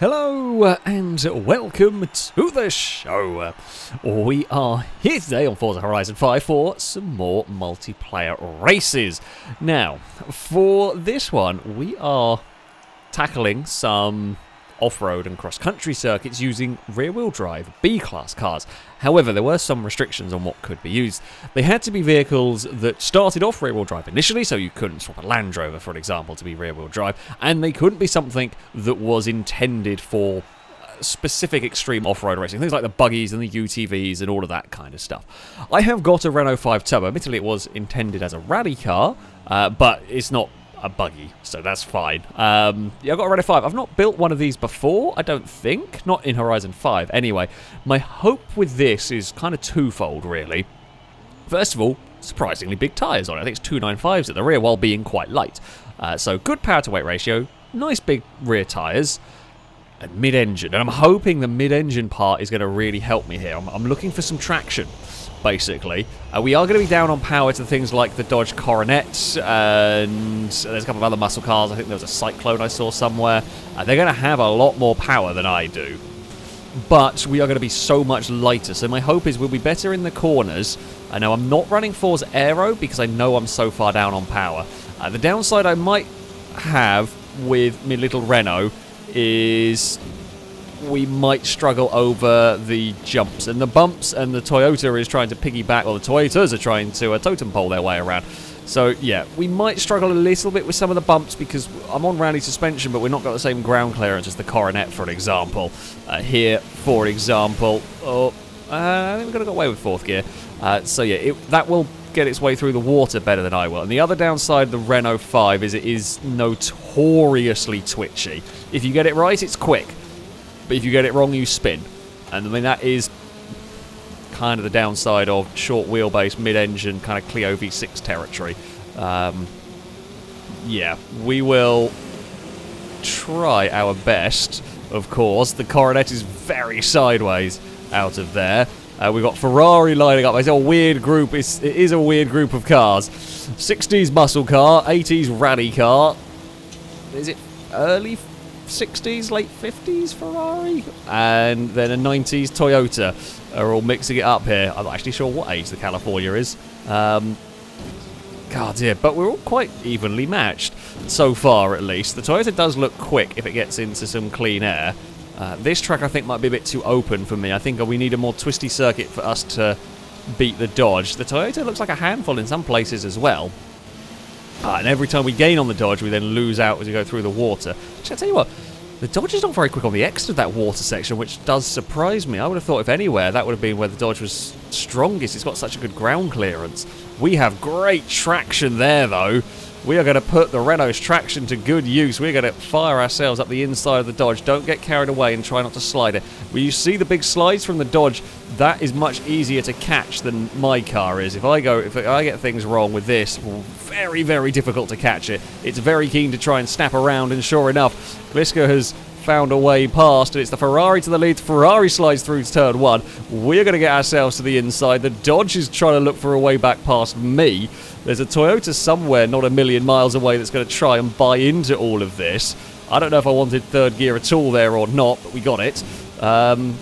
Hello and welcome to the show. We are here today on Forza Horizon 5 for some more multiplayer races. Now, for this one, we are tackling some off-road and cross-country circuits using rear-wheel drive B-class cars. However, there were some restrictions on what could be used. They had to be vehicles that started off rear-wheel drive initially, so you couldn't swap a Land Rover, for example, to be rear-wheel drive, and they couldn't be something that was intended for uh, specific extreme off-road racing, things like the buggies and the UTVs and all of that kind of stuff. I have got a Renault 5 Turbo. Admittedly, it was intended as a rally car, uh, but it's not a buggy, so that's fine. Um, yeah, I've got a Renault 5. I've not built one of these before, I don't think. Not in Horizon 5. Anyway, my hope with this is kind of twofold, really. First of all, surprisingly big tyres on it. I think it's 295s at the rear while being quite light. Uh, so good power to weight ratio, nice big rear tyres, and mid-engine. And I'm hoping the mid-engine part is going to really help me here. I'm, I'm looking for some traction basically. Uh, we are going to be down on power to things like the Dodge Coronet, and there's a couple of other muscle cars. I think there was a Cyclone I saw somewhere. Uh, they're going to have a lot more power than I do. But we are going to be so much lighter, so my hope is we'll be better in the corners. I know I'm not running Forza Aero because I know I'm so far down on power. Uh, the downside I might have with my little Renault is we might struggle over the jumps and the bumps, and the Toyota is trying to piggyback, or the Toyotas are trying to a totem pole their way around. So yeah, we might struggle a little bit with some of the bumps because I'm on rally suspension, but we're not got the same ground clearance as the Coronet, for example. Uh, here, for example, oh, uh, I think we're gonna go away with fourth gear. Uh, so yeah, it, that will get its way through the water better than I will. And the other downside of the Renault 5 is it is notoriously twitchy. If you get it right, it's quick but if you get it wrong, you spin. And I mean, that is kind of the downside of short wheelbase, mid engine, kind of Clio V6 territory. Um, yeah, we will try our best, of course. The Coronet is very sideways out of there. Uh, we've got Ferrari lining up. It's a weird group. It's, it is a weird group of cars. 60s muscle car, 80s rally car. Is it early 60s, late 50s Ferrari, and then a 90s Toyota are all mixing it up here. I'm not actually sure what age the California is. Um, God, yeah, but we're all quite evenly matched so far, at least. The Toyota does look quick if it gets into some clean air. Uh, this track, I think, might be a bit too open for me. I think we need a more twisty circuit for us to beat the Dodge. The Toyota looks like a handful in some places as well. Uh, and every time we gain on the dodge, we then lose out as we go through the water. Which I tell you what, the dodge is not very quick on the exit of that water section, which does surprise me. I would have thought if anywhere, that would have been where the dodge was strongest. It's got such a good ground clearance. We have great traction there, though. We are going to put the Renault's traction to good use. We're going to fire ourselves up the inside of the Dodge. Don't get carried away and try not to slide it. When you see the big slides from the Dodge, that is much easier to catch than my car is. If I go, if I get things wrong with this, very, very difficult to catch it. It's very keen to try and snap around, and sure enough, Gliska has found a way past, and it's the Ferrari to the lead. The Ferrari slides through to turn one. We're going to get ourselves to the inside. The Dodge is trying to look for a way back past me. There's a Toyota somewhere not a million miles away that's going to try and buy into all of this. I don't know if I wanted third gear at all there or not, but we got it. Um,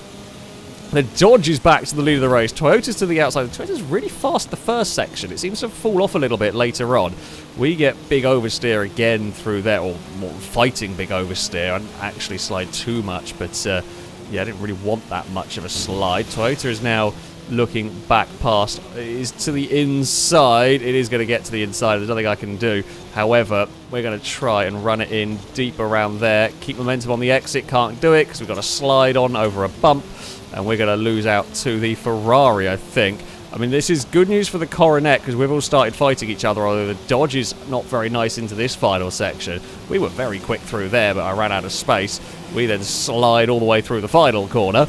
the Dodge is back to the lead of the race. Toyota's to the outside. Toyota's really fast the first section. It seems to fall off a little bit later on. We get big oversteer again through there, or more fighting big oversteer. I didn't actually slide too much, but uh, yeah, I didn't really want that much of a slide. Toyota is now looking back past is to the inside. It is going to get to the inside. There's nothing I can do. However, we're going to try and run it in deep around there. Keep momentum on the exit. Can't do it because we've got to slide on over a bump. And we're going to lose out to the Ferrari, I think. I mean, this is good news for the Coronet because we've all started fighting each other, although the Dodge is not very nice into this final section. We were very quick through there, but I ran out of space. We then slide all the way through the final corner.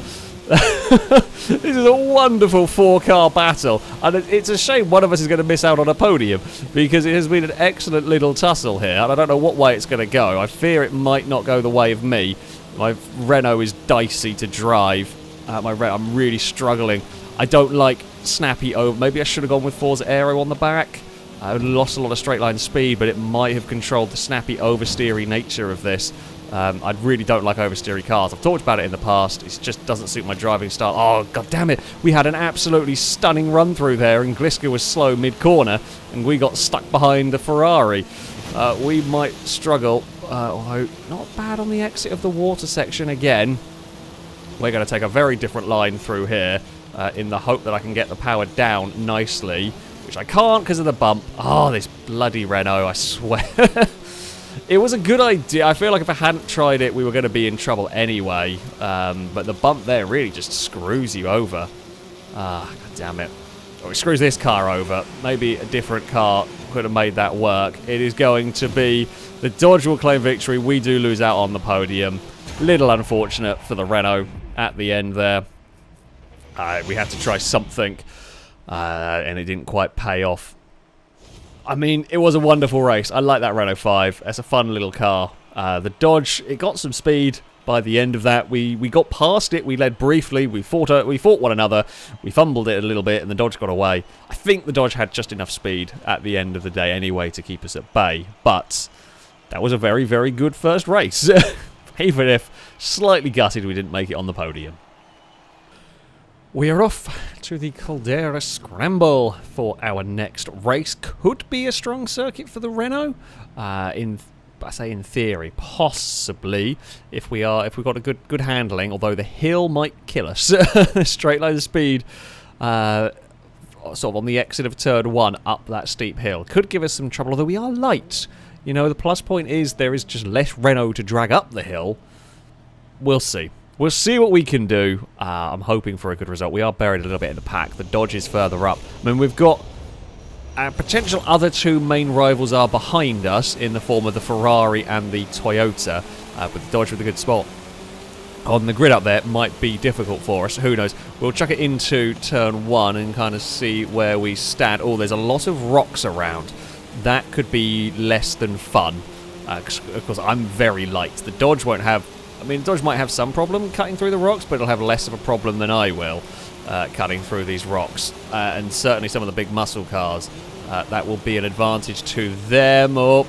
this is a wonderful four-car battle, and it's a shame one of us is going to miss out on a podium because it has been an excellent little tussle here, and I don't know what way it's going to go. I fear it might not go the way of me. My Renault is dicey to drive. Uh, my Re I'm really struggling. I don't like snappy over. Maybe I should have gone with Forza Aero on the back. I lost a lot of straight line speed, but it might have controlled the snappy oversteery nature of this. Um, I really don't like oversteery cars. I've talked about it in the past. It just doesn't suit my driving style. Oh, god damn it. We had an absolutely stunning run through there, and Gliska was slow mid-corner, and we got stuck behind the Ferrari. Uh, we might struggle, uh, although not bad on the exit of the water section again. We're going to take a very different line through here uh, in the hope that I can get the power down nicely, which I can't because of the bump. Oh, this bloody Renault, I swear. It was a good idea. I feel like if I hadn't tried it, we were going to be in trouble anyway. Um, but the bump there really just screws you over. Ah, God damn it. Oh, it screws this car over. Maybe a different car could have made that work. It is going to be the Dodge will claim victory. We do lose out on the podium. Little unfortunate for the Renault at the end there. Uh, we had to try something, uh, and it didn't quite pay off. I mean, it was a wonderful race. I like that Renault 5. It's a fun little car. Uh, the Dodge, it got some speed by the end of that. We we got past it. We led briefly. We fought uh, we fought one another. We fumbled it a little bit, and the Dodge got away. I think the Dodge had just enough speed at the end of the day anyway to keep us at bay. But that was a very very good first race, even if slightly gutted we didn't make it on the podium. We are off to the Caldera Scramble for our next race. Could be a strong circuit for the Renault. Uh, in I say in theory, possibly if we are if we've got a good good handling. Although the hill might kill us. Straight line of speed, uh, sort of on the exit of turn one up that steep hill could give us some trouble. Although we are light, you know the plus point is there is just less Renault to drag up the hill. We'll see. We'll see what we can do. Uh, I'm hoping for a good result. We are buried a little bit in the pack. The Dodge is further up. I mean, we've got our potential other two main rivals are behind us in the form of the Ferrari and the Toyota, uh, with the Dodge with a good spot. On the grid up there might be difficult for us. Who knows? We'll chuck it into turn one and kind of see where we stand. Oh, there's a lot of rocks around. That could be less than fun. Uh, of course, I'm very light. The Dodge won't have I mean, Dodge might have some problem cutting through the rocks, but it'll have less of a problem than I will uh, cutting through these rocks. Uh, and certainly some of the big muscle cars, uh, that will be an advantage to them. Up oh,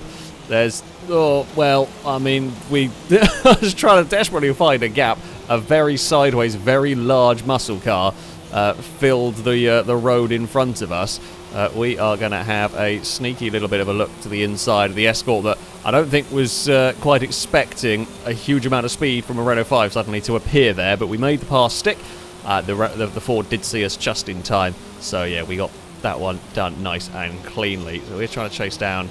there's, oh, well, I mean, we I was trying to desperately find a gap. A very sideways, very large muscle car uh, filled the uh, the road in front of us uh, we are going to have a sneaky little bit of a look to the inside of the Escort that I don't think was uh, quite expecting a huge amount of speed from a Renault 5 suddenly to appear there, but we made the pass stick. Uh, the, the, the Ford did see us just in time, so yeah, we got that one done nice and cleanly. So we're trying to chase down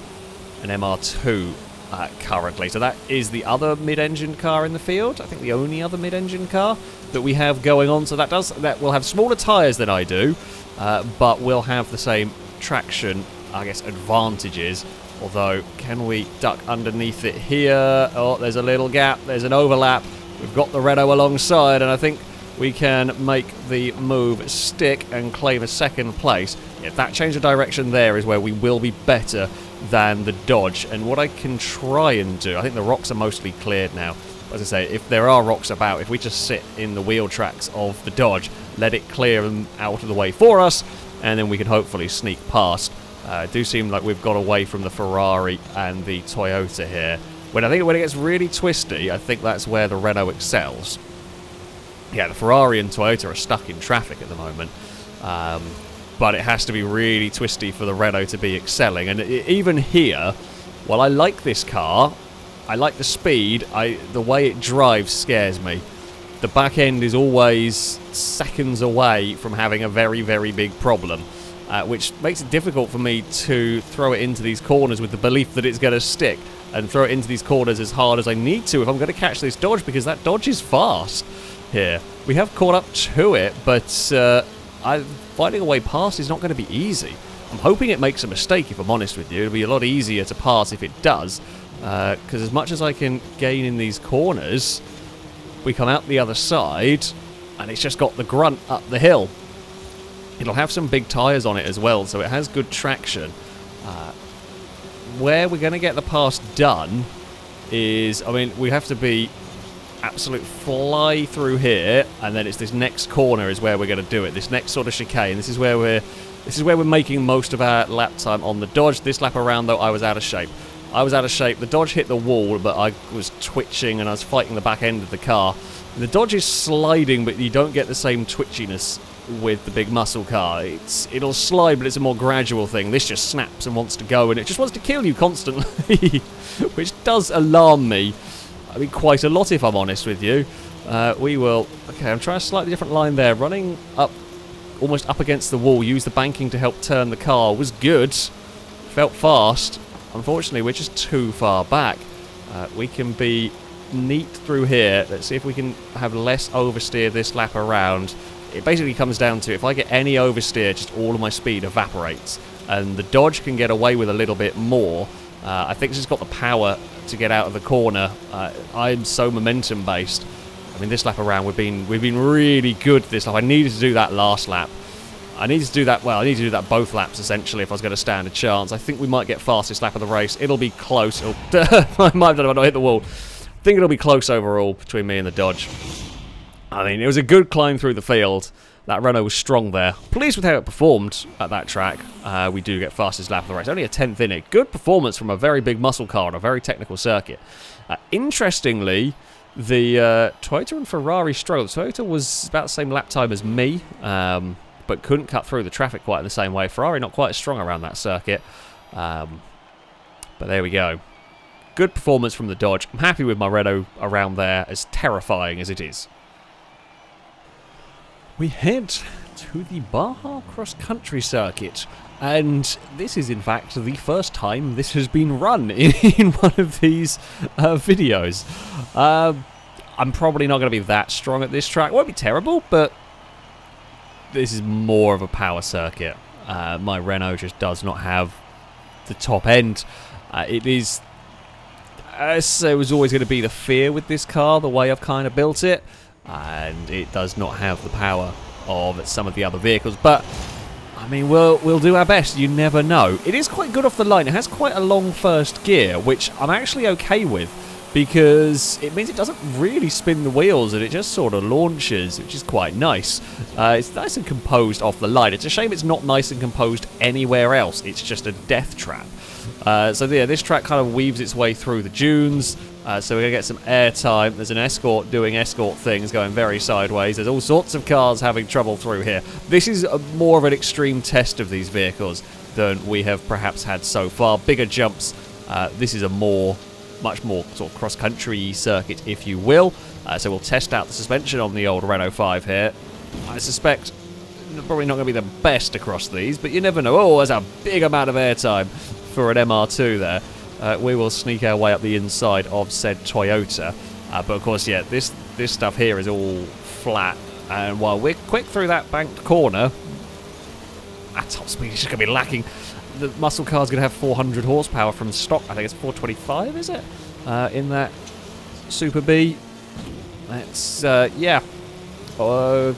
an MR2 uh, currently. So that is the other mid-engine car in the field. I think the only other mid-engine car that we have going on. So that does that will have smaller tyres than I do, uh, but will have the same traction, I guess, advantages. Although, can we duck underneath it here? Oh, there's a little gap. There's an overlap. We've got the Renault alongside, and I think we can make the move stick and claim a second place. If that change of direction there is where we will be better than the Dodge. And what I can try and do, I think the rocks are mostly cleared now. As I say, if there are rocks about, if we just sit in the wheel tracks of the Dodge, let it clear them out of the way for us, and then we can hopefully sneak past. Uh, do seem like we've got away from the Ferrari and the Toyota here. When I think when it gets really twisty, I think that's where the Renault excels. Yeah, the Ferrari and Toyota are stuck in traffic at the moment. Um, but it has to be really twisty for the Renault to be excelling. And even here, while I like this car, I like the speed, I the way it drives scares me. The back end is always seconds away from having a very, very big problem. Uh, which makes it difficult for me to throw it into these corners with the belief that it's going to stick and throw it into these corners as hard as I need to if I'm going to catch this dodge because that dodge is fast here. We have caught up to it, but uh, I, finding a way past is not going to be easy. I'm hoping it makes a mistake, if I'm honest with you. It'll be a lot easier to pass if it does, because uh, as much as I can gain in these corners, we come out the other side, and it's just got the grunt up the hill. It'll have some big tyres on it as well, so it has good traction. Uh, where we're going to get the pass done is, I mean, we have to be absolute fly through here, and then it's this next corner is where we're going to do it. This next sort of chicane. This is where we're this is where we're making most of our lap time on the dodge. This lap around, though, I was out of shape. I was out of shape. The Dodge hit the wall, but I was twitching and I was fighting the back end of the car. The Dodge is sliding, but you don't get the same twitchiness with the big muscle car. It's It'll slide, but it's a more gradual thing. This just snaps and wants to go, and it just wants to kill you constantly, which does alarm me. I mean, quite a lot, if I'm honest with you. Uh, we will... Okay, I'm trying a slightly different line there. Running up, almost up against the wall, use the banking to help turn the car was good. Felt fast. Unfortunately, we're just too far back. Uh, we can be neat through here. Let's see if we can have less oversteer this lap around. It basically comes down to if I get any oversteer, just all of my speed evaporates. And the Dodge can get away with a little bit more. Uh, I think it's just got the power to get out of the corner. Uh, I'm so momentum based. I mean, this lap around, we've been we've been really good this lap. I needed to do that last lap. I needed to do that, well, I need to do that both laps, essentially, if I was going to stand a chance. I think we might get fastest lap of the race. It'll be close. It'll, I might have done I hit the wall. I think it'll be close overall between me and the Dodge. I mean, it was a good climb through the field. That Renault was strong there. Pleased with how it performed at that track. Uh, we do get fastest lap of the race. Only a 10th in it. Good performance from a very big muscle car on a very technical circuit. Uh, interestingly, the uh, Toyota and Ferrari struggled. Toyota was about the same lap time as me. Um, but couldn't cut through the traffic quite in the same way. Ferrari not quite as strong around that circuit. Um, but there we go. Good performance from the Dodge. I'm happy with my Renault around there, as terrifying as it is. We head to the Baja Cross Country Circuit. And this is, in fact, the first time this has been run in, in one of these uh, videos. Uh, I'm probably not going to be that strong at this track. Won't be terrible, but this is more of a power circuit. Uh, my Renault just does not have the top end. Uh, it is, as it was always going to be the fear with this car, the way I've kind of built it, and it does not have the power of some of the other vehicles. But I mean, we'll we'll do our best. You never know. It is quite good off the line. It has quite a long first gear, which I'm actually okay with because it means it doesn't really spin the wheels and it just sort of launches, which is quite nice. Uh, it's nice and composed off the line. It's a shame it's not nice and composed anywhere else. It's just a death trap. Uh, so yeah, this track kind of weaves its way through the dunes. Uh, so we're going to get some airtime. There's an escort doing escort things going very sideways. There's all sorts of cars having trouble through here. This is more of an extreme test of these vehicles than we have perhaps had so far. Bigger jumps. Uh, this is a more much more sort of cross-country circuit, if you will. Uh, so we'll test out the suspension on the old Renault 5 here. I suspect probably not going to be the best across these, but you never know. Oh, there's a big amount of airtime for an MR2 there. Uh, we will sneak our way up the inside of said Toyota. Uh, but of course, yeah, this this stuff here is all flat. And while we're quick through that banked corner, at top speed, is just going to be lacking the muscle car is going to have 400 horsepower from stock. I think it's 425, is it? Uh, in that Super Bee. That's, uh, yeah, uh,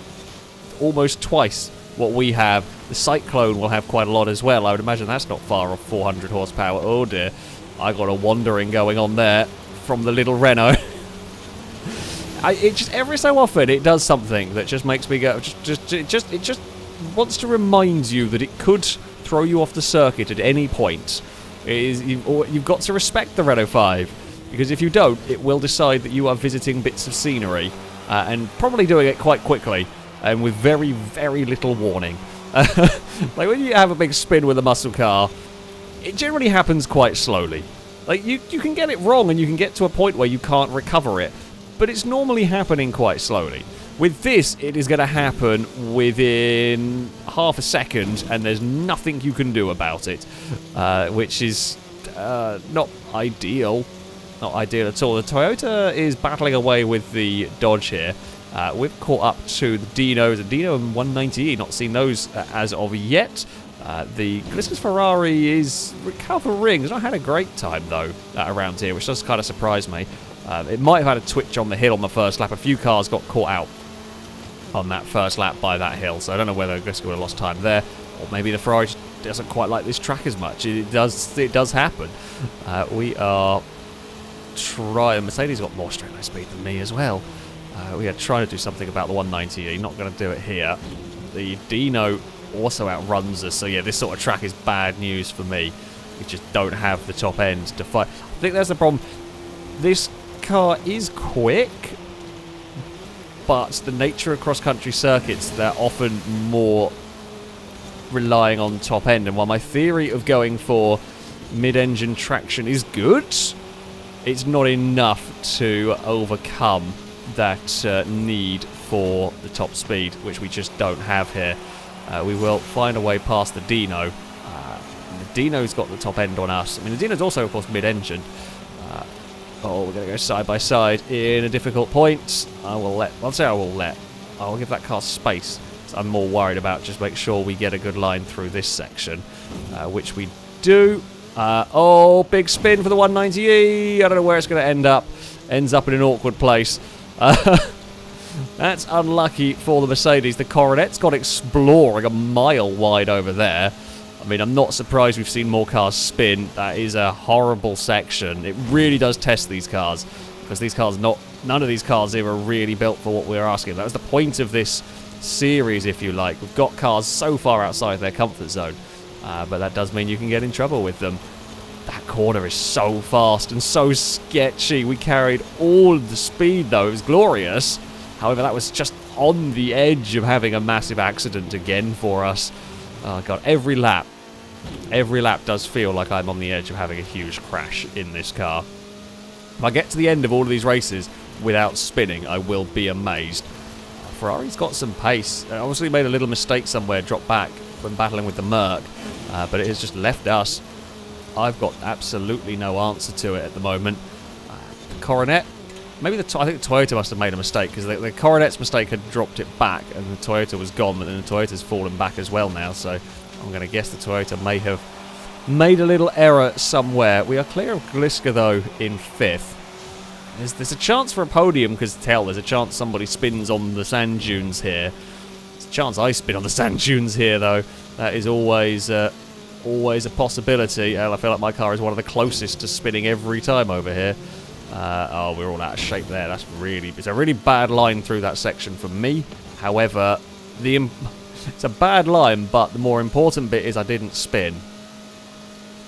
almost twice what we have. The Cyclone will have quite a lot as well. I would imagine that's not far off 400 horsepower. Oh dear. I got a wandering going on there from the little Renault. I, it just every so often it does something that just makes me go just just it just it just wants to remind you that it could throw you off the circuit at any point. Is you've, you've got to respect the Renault 5 because if you don't, it will decide that you are visiting bits of scenery uh, and probably doing it quite quickly and with very, very little warning. like when you have a big spin with a muscle car, it generally happens quite slowly. Like you, you can get it wrong and you can get to a point where you can't recover it, but it's normally happening quite slowly. With this, it is going to happen within half a second, and there's nothing you can do about it, uh, which is uh, not ideal. Not ideal at all. The Toyota is battling away with the Dodge here. Uh, we've caught up to the Dino. The Dino and 190E, not seen those uh, as of yet. Uh, the Gliska's Ferrari is recovering. It's not had a great time, though, uh, around here, which does kind of surprise me. Uh, it might have had a twitch on the hill on the first lap. A few cars got caught out on that first lap by that hill. So I don't know whether Grisco would have lost time there, or maybe the Ferrari doesn't quite like this track as much. It does it does happen. Uh, we are trying. Mercedes got more straight line speed than me as well. Uh, we are trying to do something about the 190. Not going to do it here. The Dino also outruns us. So yeah, this sort of track is bad news for me. We just don't have the top end to fight. I think that's the problem. This car is quick, but the nature of cross-country circuits, they're often more relying on top end. And while my theory of going for mid-engine traction is good, it's not enough to overcome that uh, need for the top speed, which we just don't have here. Uh, we will find a way past the Dino. Uh, the Dino's got the top end on us. I mean, the Dino's also, of course, mid-engine. Uh, oh, we're going to go side by side in a difficult point. I will let... I'll say I will let. I'll give that car space. I'm more worried about just make sure we get a good line through this section, uh, which we do. Uh, oh, big spin for the 190E. I don't know where it's going to end up. Ends up in an awkward place. That's unlucky for the Mercedes. The Coronet's got exploring a mile wide over there. I mean, I'm not surprised we've seen more cars spin. That is a horrible section. It really does test these cars because these cars not none of these cars here are really built for what we're asking. That was the point of this series, if you like. We've got cars so far outside their comfort zone, uh, but that does mean you can get in trouble with them. That corner is so fast and so sketchy. We carried all the speed, though. It was glorious. However, that was just on the edge of having a massive accident again for us. Oh, God. Every lap, every lap does feel like I'm on the edge of having a huge crash in this car. If I get to the end of all of these races without spinning, I will be amazed. Ferrari's got some pace. obviously made a little mistake somewhere, dropped back when battling with the Merc, uh, but it has just left us. I've got absolutely no answer to it at the moment. Uh, Coronet, maybe the I think Toyota must have made a mistake because the, the, Coronet's mistake had dropped it back and the Toyota was gone, but then the Toyota's fallen back as well now. So I'm going to guess the Toyota may have made a little error somewhere. We are clear of Gliska though in fifth. There's, there's a chance for a podium because tell there's a chance somebody spins on the sand dunes here. There's a chance I spin on the sand dunes here though. That is always uh, always a possibility. I feel like my car is one of the closest to spinning every time over here. Uh, oh, we're all out of shape there. That's really it's a really bad line through that section for me. However, the it's a bad line, but the more important bit is I didn't spin.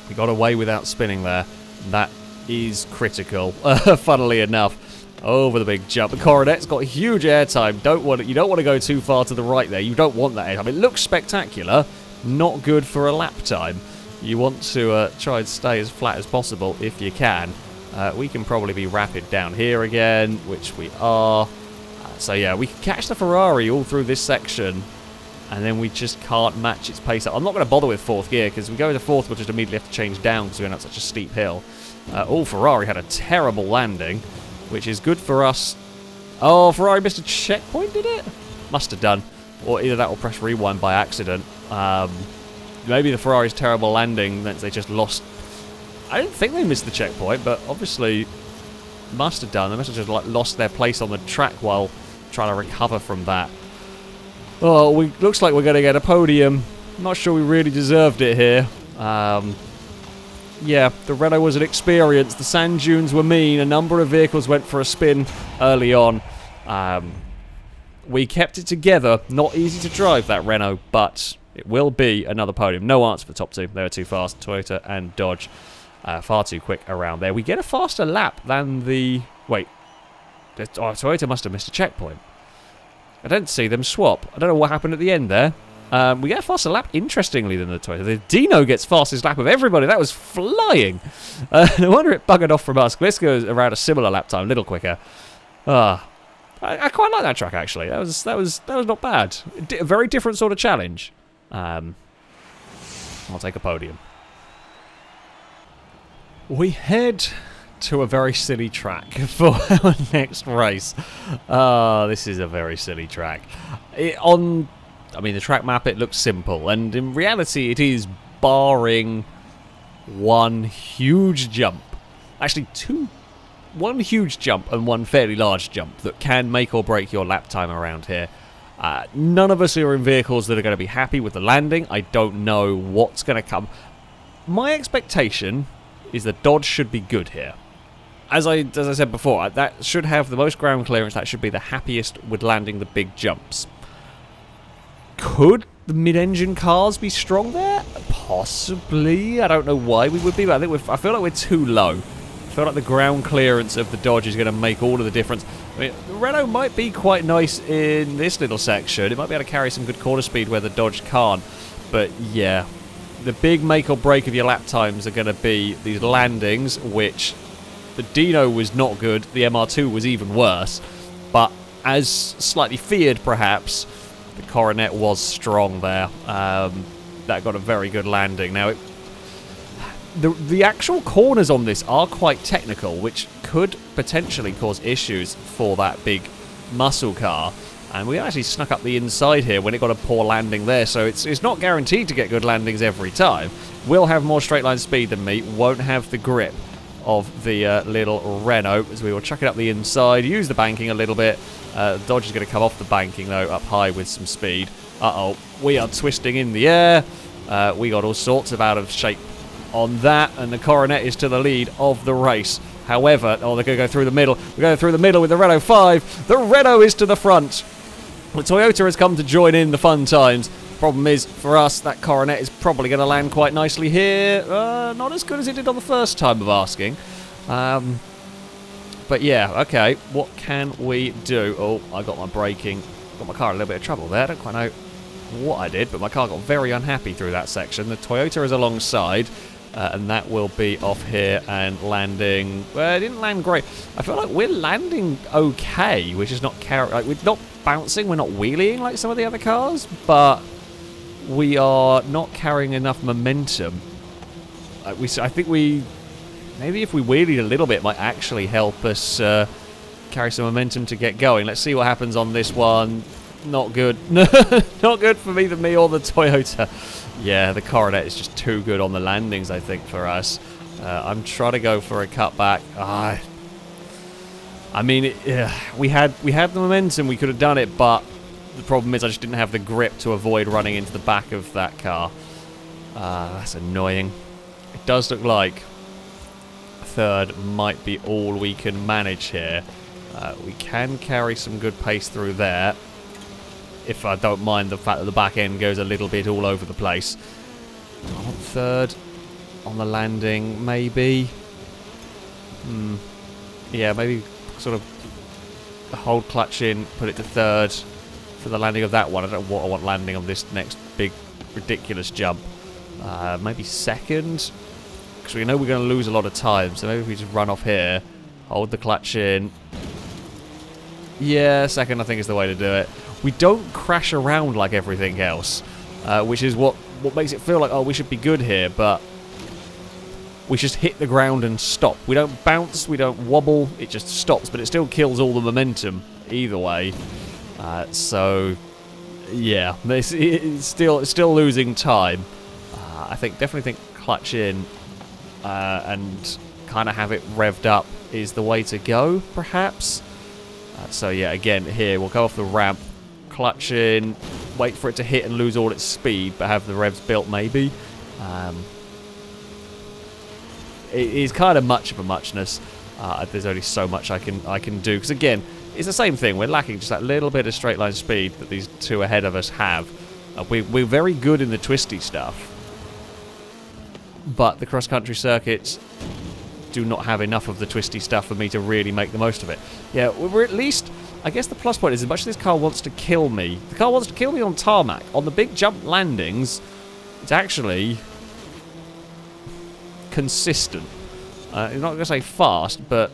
We got away without spinning there. That is critical. funnily enough, over the big jump. The Coronet's got huge airtime. Don't want you don't want to go too far to the right there. You don't want that airtime. It looks spectacular, not good for a lap time. You want to uh, try and stay as flat as possible if you can. Uh, we can probably be rapid down here again, which we are. Uh, so yeah, we can catch the Ferrari all through this section, and then we just can't match its pace up. I'm not going to bother with fourth gear, because we go into fourth, we'll just immediately have to change down because we're going up such a steep hill. Uh, oh, Ferrari had a terrible landing, which is good for us. Oh, Ferrari missed a checkpoint, did it? Must have done. Or either that or press rewind by accident. Um, maybe the Ferrari's terrible landing meant they just lost... I didn't think they missed the checkpoint, but obviously must have done. They must have just like lost their place on the track while trying to recover from that. Oh, we looks like we're going to get a podium. Not sure we really deserved it here. Um, yeah, the Renault was an experience. The sand dunes were mean. A number of vehicles went for a spin early on. Um, we kept it together. Not easy to drive, that Renault, but it will be another podium. No answer for top two. They were too fast. Toyota and Dodge uh, far too quick around there. We get a faster lap than the... Wait. Oh, Toyota must have missed a checkpoint. I don't see them swap. I don't know what happened at the end there. Um, we get a faster lap, interestingly, than the Toyota. The Dino gets fastest lap of everybody. That was flying. Uh, no wonder it buggered off from us. Gliska goes around a similar lap time, a little quicker. Ah, I, I, quite like that track actually. That was that was that was not bad. a very different sort of challenge. Um, I'll take a podium. We head to a very silly track for our next race. Uh, this is a very silly track. It, on I mean, the track map, it looks simple, and in reality, it is barring one huge jump. Actually, two, one huge jump and one fairly large jump that can make or break your lap time around here. Uh, none of us are in vehicles that are going to be happy with the landing. I don't know what's going to come. My expectation is that Dodge should be good here. As I, as I said before, that should have the most ground clearance. That should be the happiest with landing the big jumps could the mid-engine cars be strong there? Possibly. I don't know why we would be, but I think I feel like we're too low. I feel like the ground clearance of the Dodge is going to make all of the difference. I mean, the Renault might be quite nice in this little section. It might be able to carry some good corner speed where the Dodge can't. But yeah, the big make or break of your lap times are going to be these landings, which the Dino was not good. The MR2 was even worse. But as slightly feared, perhaps, the Coronet was strong there. Um, that got a very good landing. Now, it, the the actual corners on this are quite technical, which could potentially cause issues for that big muscle car. And we actually snuck up the inside here when it got a poor landing there, so it's, it's not guaranteed to get good landings every time. Will have more straight line speed than me, won't have the grip of the uh, little Renault, as we will chuck it up the inside, use the banking a little bit. Uh, Dodge is going to come off the banking, though, up high with some speed. Uh-oh, we are twisting in the air. Uh, we got all sorts of out of shape on that, and the Coronet is to the lead of the race. However, oh, they're going to go through the middle. We're going through the middle with the Renault 5. The Renault is to the front. The Toyota has come to join in the fun times. Problem is, for us, that Coronet is probably going to land quite nicely here. Uh, not as good as it did on the first time of asking. Um, but yeah, okay. What can we do? Oh, I got my braking. Got my car a little bit of trouble there. I don't quite know what I did, but my car got very unhappy through that section. The Toyota is alongside. Uh, and that will be off here and landing. Well, it didn't land great. I feel like we're landing okay, which is not like we're not bouncing, we're not wheeling like some of the other cars, but we are not carrying enough momentum. Uh, we, I think we maybe if we wheelied a little bit might actually help us uh, carry some momentum to get going. Let's see what happens on this one. Not good. not good for either me or the Toyota. Yeah, the Coronet is just too good on the landings, I think, for us. Uh, I'm trying to go for a cutback. Ah, I mean, yeah, we had we had the momentum, we could have done it, but the problem is I just didn't have the grip to avoid running into the back of that car. Uh, that's annoying. It does look like third might be all we can manage here. Uh, we can carry some good pace through there if I don't mind the fact that the back end goes a little bit all over the place. Want third on the landing, maybe. Hmm. Yeah, maybe sort of hold clutch in, put it to third for the landing of that one. I don't know what I want landing on this next big, ridiculous jump. Uh, maybe second, because we know we're going to lose a lot of time. So maybe if we just run off here, hold the clutch in. Yeah, second I think is the way to do it we don't crash around like everything else, uh, which is what, what makes it feel like, oh, we should be good here, but we just hit the ground and stop. We don't bounce, we don't wobble, it just stops, but it still kills all the momentum either way. Uh, so, yeah, it's, it's, still it's still losing time. Uh, I think definitely think clutch in uh, and kind of have it revved up is the way to go, perhaps. Uh, so yeah, again here we'll go off the ramp clutch in, wait for it to hit and lose all its speed, but have the revs built maybe. Um, it is kind of much of a muchness. Uh, there's only so much I can I can do because again, it's the same thing. We're lacking just that little bit of straight line speed that these two ahead of us have. Uh, we, we're very good in the twisty stuff, but the cross country circuits do not have enough of the twisty stuff for me to really make the most of it. Yeah, we're at least I guess the plus point is as much as this car wants to kill me, the car wants to kill me on tarmac. On the big jump landings, it's actually consistent. Uh, I'm not going to say fast, but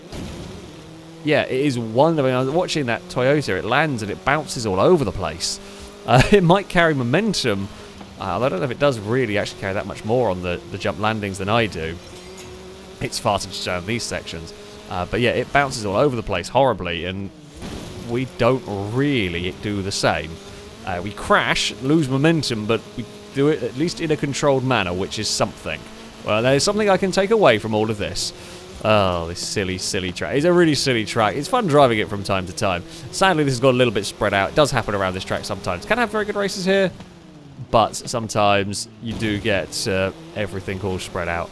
yeah, it is one. I was watching that Toyota. It lands and it bounces all over the place. Uh, it might carry momentum. Uh, I don't know if it does really actually carry that much more on the, the jump landings than I do. It's faster to down these sections. Uh, but yeah, it bounces all over the place horribly, and we don't really do the same. Uh, we crash, lose momentum, but we do it at least in a controlled manner, which is something. Well, there's something I can take away from all of this. Oh, this silly, silly track. It's a really silly track. It's fun driving it from time to time. Sadly, this has got a little bit spread out. It does happen around this track sometimes. Can have very good races here, but sometimes you do get uh, everything all spread out.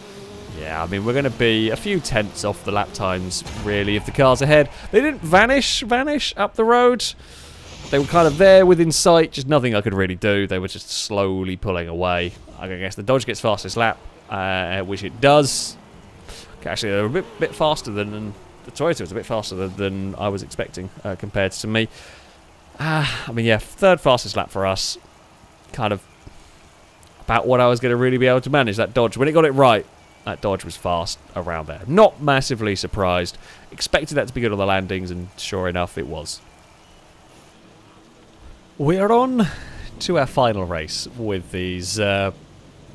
Yeah, I mean, we're going to be a few tenths off the lap times, really, if the car's ahead. They didn't vanish, vanish up the road. they were kind of there within sight, just nothing I could really do. They were just slowly pulling away. I guess the Dodge gets fastest lap, uh, which it does. Actually, they're a bit, bit faster than, the Toyota was a bit faster than, than I was expecting uh, compared to me. Uh, I mean, yeah, third fastest lap for us. Kind of about what I was going to really be able to manage that Dodge. When it got it right, that Dodge was fast around there. Not massively surprised. Expected that to be good on the landings, and sure enough, it was. We're on to our final race with these, uh,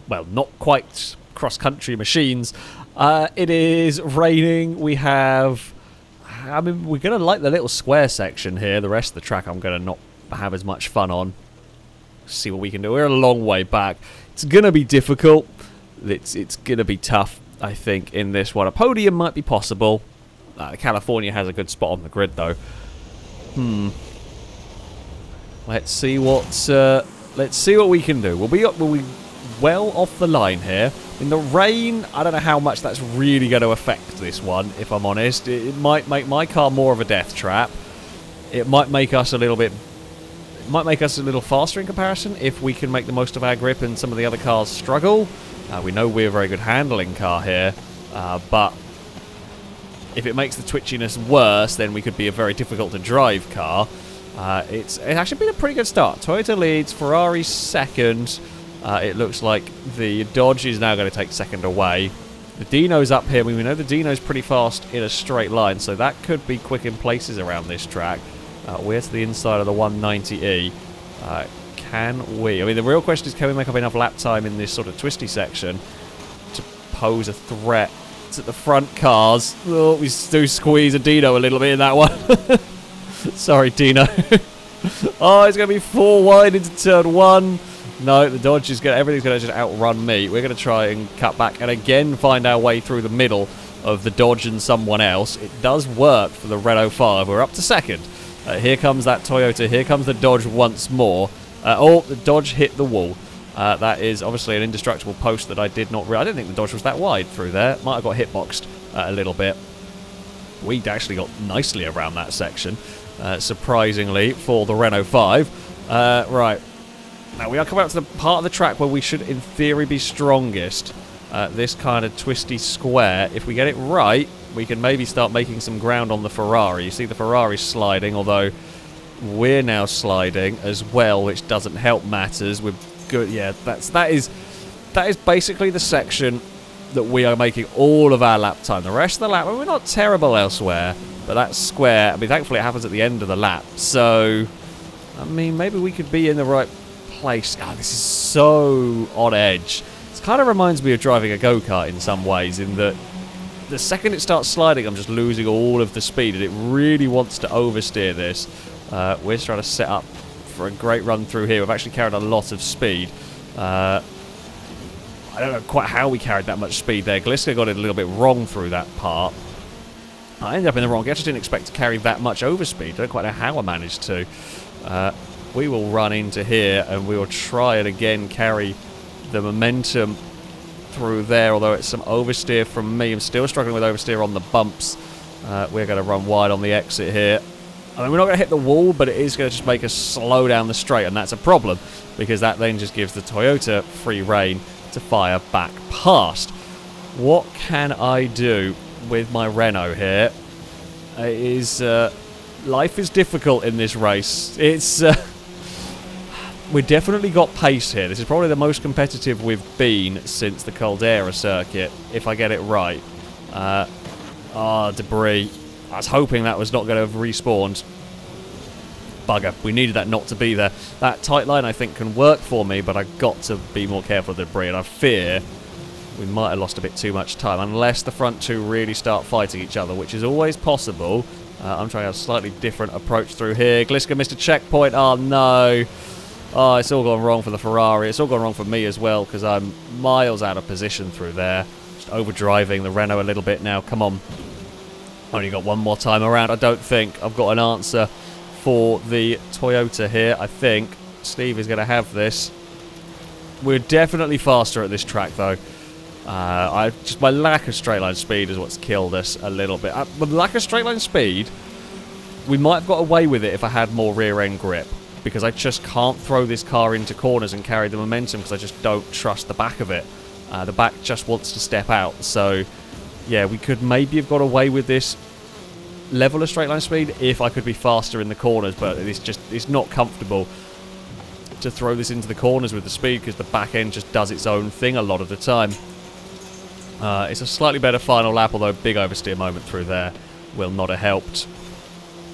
well, not quite cross-country machines. Uh, it is raining. We have, I mean, we're going to like the little square section here. The rest of the track I'm going to not have as much fun on. See what we can do. We're a long way back. It's going to be difficult. It's, it's going to be tough, I think, in this one. A podium might be possible. Uh, California has a good spot on the grid, though. Hmm. Let's see what uh, let's see what we can do. We'll be up, we'll well off the line here. In the rain, I don't know how much that's really going to affect this one. If I'm honest, it, might make my car more of a death trap. It might make us a little bit. It might make us a little faster in comparison if we can make the most of our grip and some of the other cars struggle. Uh, we know we're a very good handling car here, uh, but if it makes the twitchiness worse, then we could be a very difficult to drive car. Uh, it's, it's actually been a pretty good start. Toyota leads, Ferrari second. Uh, it looks like the Dodge is now going to take second away. The Dino's up here. We know the Dino's pretty fast in a straight line, so that could be quick in places around this track. Uh, we're to the inside of the 190E. Uh, can we? I mean, the real question is can we make up enough lap time in this sort of twisty section to pose a threat to the front cars? Oh, we do squeeze a Dino a little bit in that one. Sorry, Dino. oh, it's going to be four wide into turn one. No, the Dodge is going. Everything's going to just outrun me. We're going to try and cut back and again find our way through the middle of the Dodge and someone else. It does work for the Renault 5. We're up to second. Uh, here comes that Toyota. Here comes the Dodge once more. Uh, oh, the Dodge hit the wall. Uh, that is obviously an indestructible post that I did not. I didn't think the Dodge was that wide through there. Might have got hitboxed uh, a little bit. We actually got nicely around that section uh, surprisingly, for the Renault 5. Uh, right. Now, we are coming up to the part of the track where we should, in theory, be strongest. Uh, this kind of twisty square. If we get it right, we can maybe start making some ground on the Ferrari. You see the Ferrari sliding, although we're now sliding as well, which doesn't help matters. We're good. Yeah, that's that is that is basically the section that we are making all of our lap time. The rest of the lap, we're not terrible elsewhere. But that square, I mean, thankfully it happens at the end of the lap. So, I mean, maybe we could be in the right place. God, this is so on edge. It kind of reminds me of driving a go-kart in some ways, in that the second it starts sliding, I'm just losing all of the speed, and it really wants to oversteer this. Uh, we're trying to set up for a great run through here. We've actually carried a lot of speed. Uh, I don't know quite how we carried that much speed there. Gliska got it a little bit wrong through that part. I ended up in the wrong. I just didn't expect to carry that much overspeed. I don't quite know how I managed to. Uh, we will run into here and we will try and again carry the momentum through there, although it's some oversteer from me. I'm still struggling with oversteer on the bumps. Uh, we're going to run wide on the exit here. I mean, we're not going to hit the wall, but it is going to just make us slow down the straight, and that's a problem, because that then just gives the Toyota free rein to fire back past. What can I do? with my Renault here. It is uh, life is difficult in this race. It's uh, we definitely got pace here. This is probably the most competitive we've been since the Caldera circuit, if I get it right. Uh, ah, uh, debris. I was hoping that was not going to have respawned. Bugger. We needed that not to be there. That tight line, I think, can work for me, but I've got to be more careful of the debris, and I fear we might have lost a bit too much time, unless the front two really start fighting each other, which is always possible. Uh, I'm trying a slightly different approach through here. Gliska missed a checkpoint. Oh, no. Oh, it's all gone wrong for the Ferrari. It's all gone wrong for me as well, because I'm miles out of position through there. Just overdriving the Renault a little bit now. Come on. Only got one more time around. I don't think I've got an answer for the Toyota here. I think Steve is going to have this. We're definitely faster at this track, though. Uh, I just my lack of straight line speed is what's killed us a little bit. Uh, the lack of straight line speed we might have got away with it if I had more rear end grip because I just can't throw this car into corners and carry the momentum because I just don't trust the back of it. Uh, the back just wants to step out. So, yeah, we could maybe have got away with this level of straight line speed if I could be faster in the corners, but it's just it's not comfortable to throw this into the corners with the speed because the back end just does its own thing a lot of the time. Uh, it's a slightly better final lap, although big oversteer moment through there will not have helped.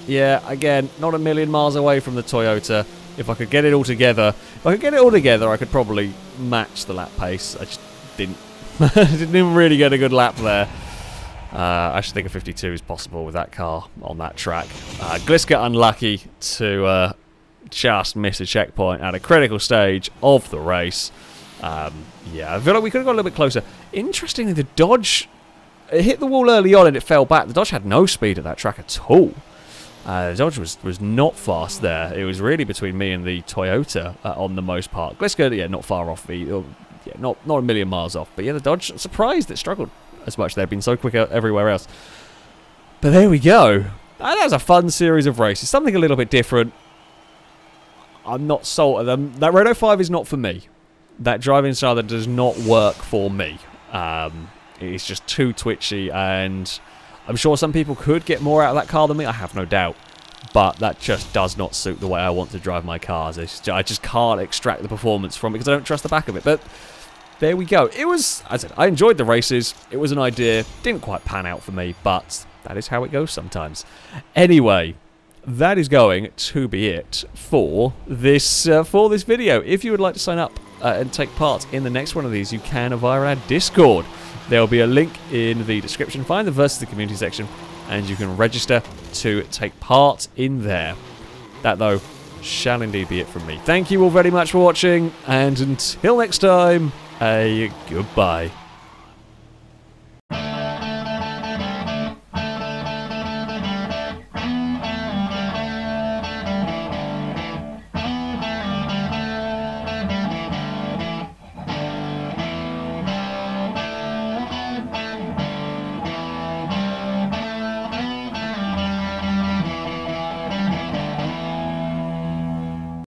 Yeah, again, not a million miles away from the Toyota. If I could get it all together, if I could get it all together, I could probably match the lap pace. I just didn't. didn't even really get a good lap there. Uh, I should think a 52 is possible with that car on that track. Uh, Gliska unlucky to uh, just miss a checkpoint at a critical stage of the race. Um, yeah, I feel like we could have got a little bit closer. Interestingly, the Dodge it hit the wall early on and it fell back. The Dodge had no speed at that track at all. Uh, Dodge was, was not fast there. It was really between me and the Toyota uh, on the most part. Gliska, yeah, not far off the, uh, yeah, not not a million miles off. But yeah, the Dodge surprised it struggled as much. They've been so quick everywhere else. But there we go. That was a fun series of races. Something a little bit different. I'm not sold at them. That Renault 5 is not for me. That driving style that does not work for me. Um, it's just too twitchy, and I'm sure some people could get more out of that car than me. I have no doubt. But that just does not suit the way I want to drive my cars. Just, I just can't extract the performance from it because I don't trust the back of it. But there we go. It was, as I said, I enjoyed the races. It was an idea. Didn't quite pan out for me, but that is how it goes sometimes. Anyway, that is going to be it for this uh, for this video. If you would like to sign up uh, and take part in the next one of these, you can via our Discord. There will be a link in the description. Find the versus the community section, and you can register to take part in there. That though shall indeed be it from me. Thank you all very much for watching, and until next time, a goodbye.